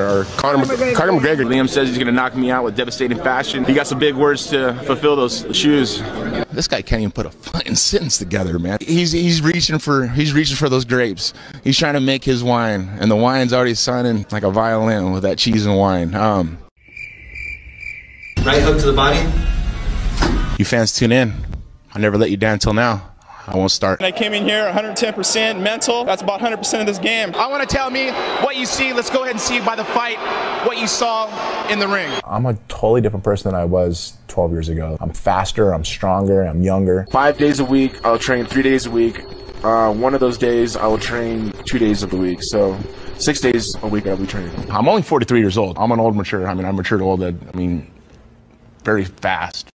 Or Conor, Conor McGregor. Liam says he's going to knock me out with devastating fashion. He got some big words to fulfill those shoes. This guy can't even put a fucking sentence together, man. He's he's reaching for he's reaching for those grapes. He's trying to make his wine, and the wine's already sounding like a violin with that cheese and wine. Um, Right hook to the body. you fans tune in. I never let you down till now. I won't start. I came in here 110% mental. That's about 100% of this game. I want to tell me what you see. Let's go ahead and see by the fight what you saw in the ring. I'm a totally different person than I was 12 years ago. I'm faster, I'm stronger, I'm younger. Five days a week, I'll train three days a week. Uh, one of those days, I will train two days of the week. So six days a week, I'll be training. I'm only 43 years old. I'm an old mature. I mean, I'm matured old. I mean, very fast.